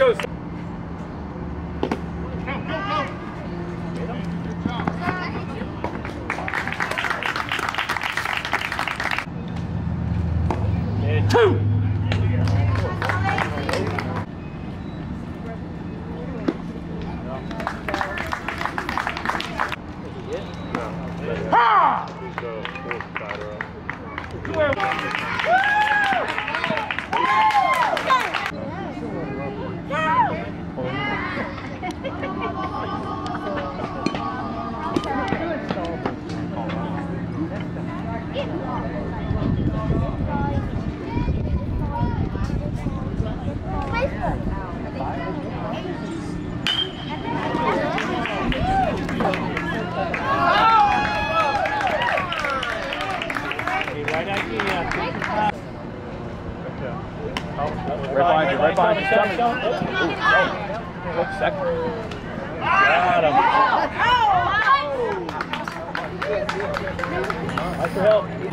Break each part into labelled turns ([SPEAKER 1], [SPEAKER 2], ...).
[SPEAKER 1] go. Nice for help.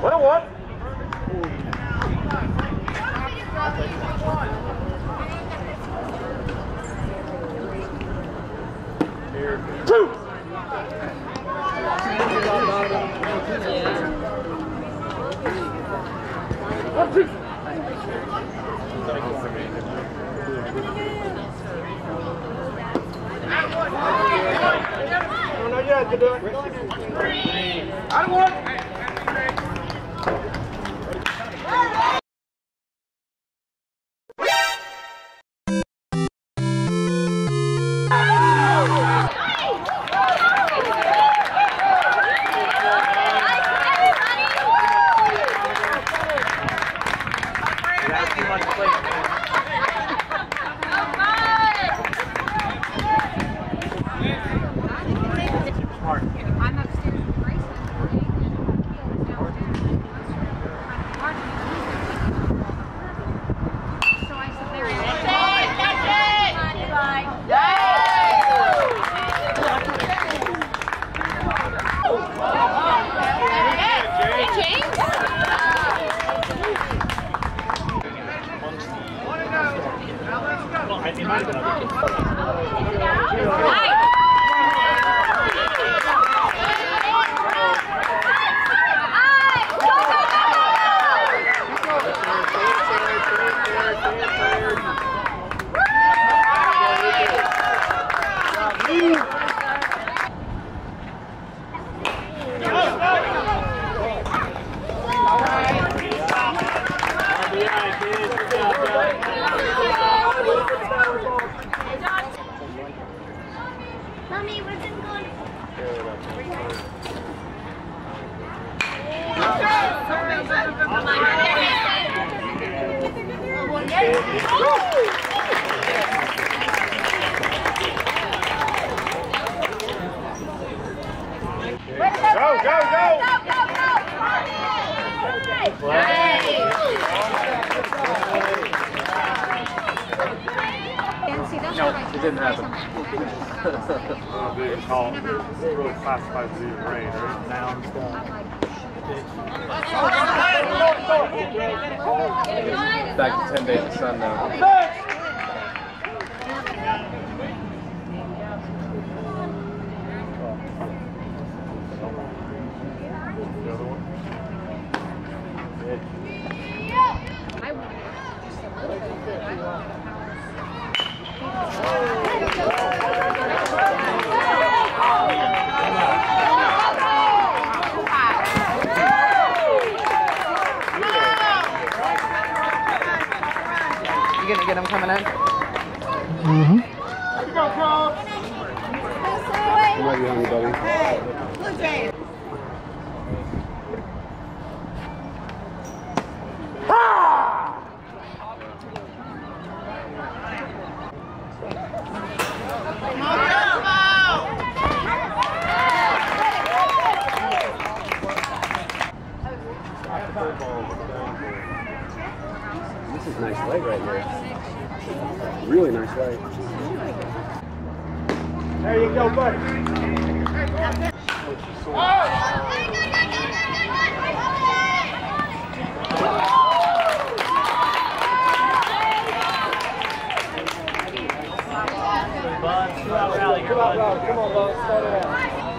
[SPEAKER 1] What a what? Gracias. no, it didn't happen.
[SPEAKER 2] real classified rain, right?
[SPEAKER 3] Back to 10 days of sun now.
[SPEAKER 4] You gonna get him coming in?
[SPEAKER 3] I'm right behind you, buddy. This
[SPEAKER 1] There you go, buddy. Bud, two out rally here, bud.
[SPEAKER 3] Come on, Buzz. Start it out.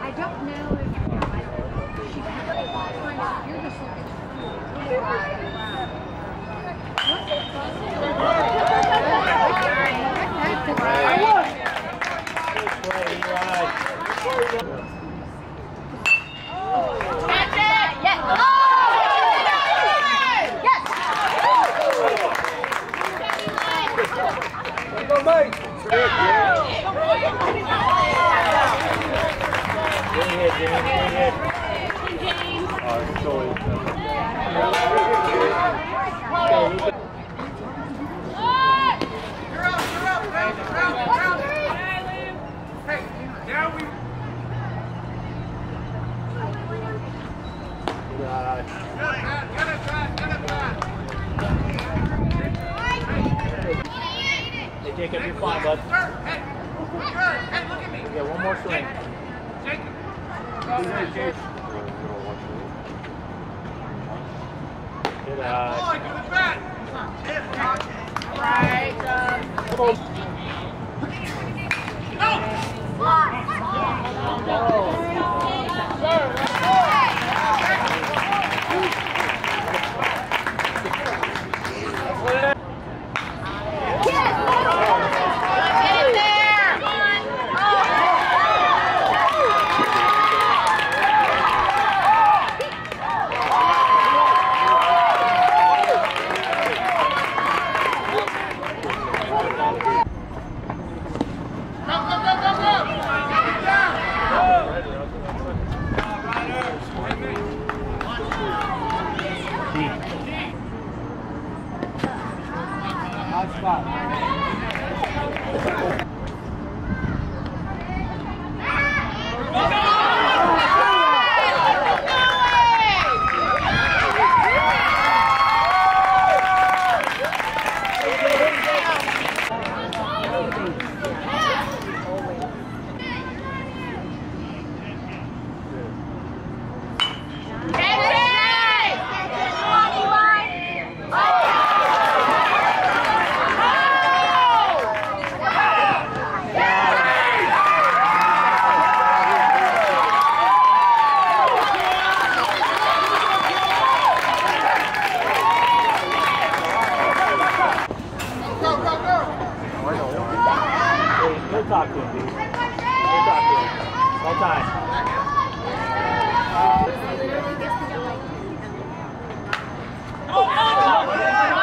[SPEAKER 5] I don't know if she you're just
[SPEAKER 1] Good play, Eli. Good hit, Jimmy. Good hit.
[SPEAKER 2] Uh, it's always,
[SPEAKER 6] You're up, you're up, Ray. You're out, you're out. Hey, now we. Get it, Pat, get it, Pat, get it, Pat.
[SPEAKER 1] Hey, Jacob, you're fine, bud.
[SPEAKER 6] Hey. Hey, look at me.
[SPEAKER 1] We got one more swing.
[SPEAKER 6] Jacob.
[SPEAKER 1] Good eye.
[SPEAKER 6] Boy, to the bat. Go, go
[SPEAKER 1] talk to him, dude. Go talk to him. All time. What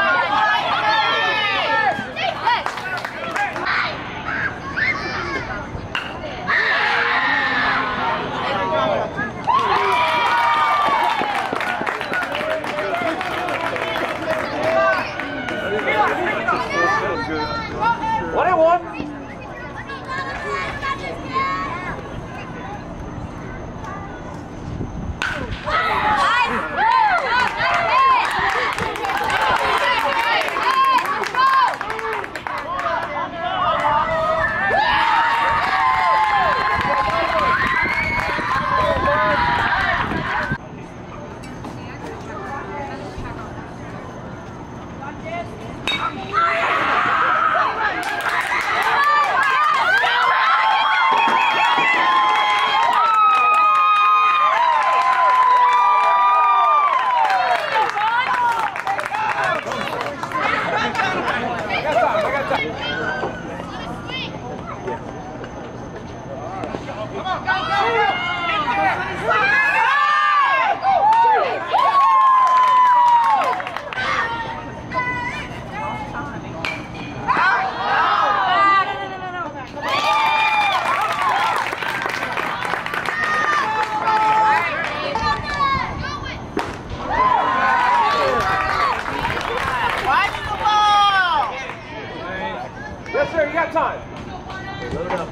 [SPEAKER 3] Load up.